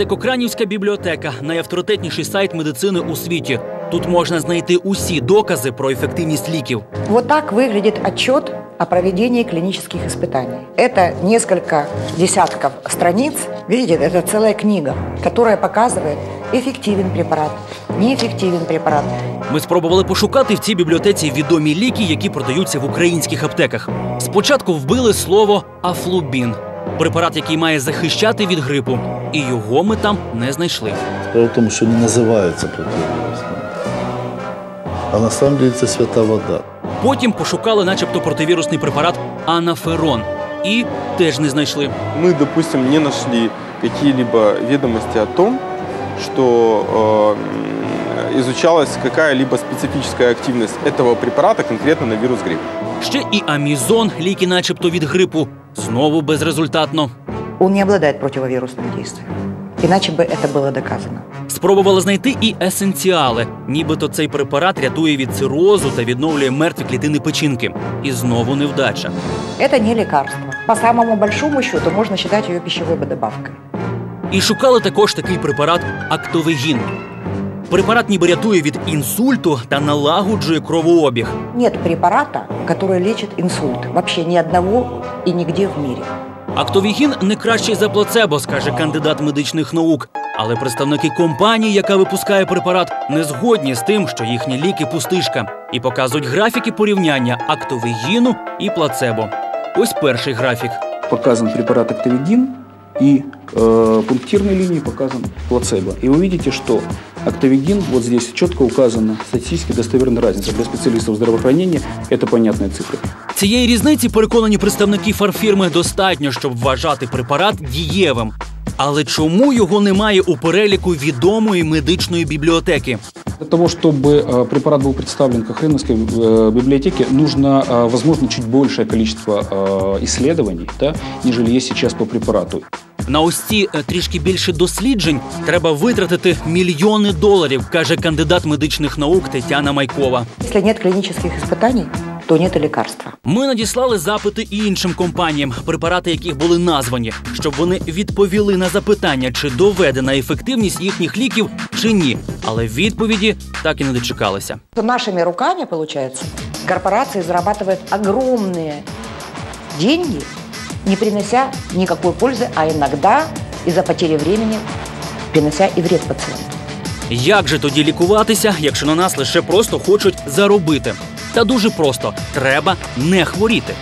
Секокранівська бібліотека найавторитетніший сайт медицини у світі. Тут можна знайти усі докази про ефективність ліків. Вот так выглядит отчет о проведении клинических испытаний. Это несколько десятков страниц. Видите, это целая книга, которая показывает, эффективен препарат, неэффективен препарат. Ми спробували пошукати в цій бібліотеці відомі ліки, які продаються в українських аптеках. Спочатку вбили слово афлубін, препарат, який має захищати від грипу, і його ми там не знайшли. Справа в тому, що не називається противірусним. А насправді це свята вода. Потім пошукали, начебто, противірусний препарат анаферон, і теж не знайшли. Мы, допустим, не нашли какие-либо ведомости о том, что э, м, изучалась какая-либо специфическая активность этого препарата конкретно на вирус гриппа. Ще і амізон, ліки, начебто від грипу, знову безрезультатно. Он не обладает противовирусным действием. Иначе бы это было доказано. Спробували знайти і есенціали, нібито цей препарат рятує від цирозу та відновлює мертві клітини печінки. І знову невдача. Это не лекарство. По самому большому счету можно считать ее пищевой добавкой. І шукали також такий препарат актовегін. Препарат ніби рятує від інсульту та налагоджує кровообіг. Нет препарата, который лечит инсульт. Вообще ни одного и нигде в мире. Актовігін не кращий за плацебо, скаже кандидат медичних наук. Але представники компанії, яка випускає препарат, не згодні з тим, що їхні ліки пустишка, і показують графіки порівняння актовегіну і плацебо. Ось перший графік. показан препарат Актовигин и э, пунктирной линии показан плацебо. И вы видите, что Актовигин, вот здесь четко указана статистически достоверная разница. Для специалистов здравоохранения это понятная цифра. Цієї різниці переконані представники фарфірми достатньо, щоб вважати препарат дієвим. Але чому його немає у переліку відомої медичної бібліотеки? Для того, чтобы э, препарат был представлен к Охреновской э, библиотеке, нужно, э, возможно, чуть большее количество э, исследований, да, нежели есть сейчас по препарату. На ось ці е, трішки більше досліджень треба витратити мільйони доларів, каже кандидат медичних наук Тетяна Майкова. Если нет клинических испытаний, то нет и лекарства. Ми надіслали запити і іншим компаніям, препарати яких були названі, щоб вони відповіли на запитання, чи доведена ефективність їхніх ліків чи ні. Але відповіді так і не дочекалися. Нашими руками, получается, корпорации зарабатывают огромные деньги, не принося никакой пользы, а иногда из-за потери времени принося и вред пациенту. Як же тоді лікуватися, якщо на нас лише просто хочуть заробити? Та дуже просто треба не хворіти.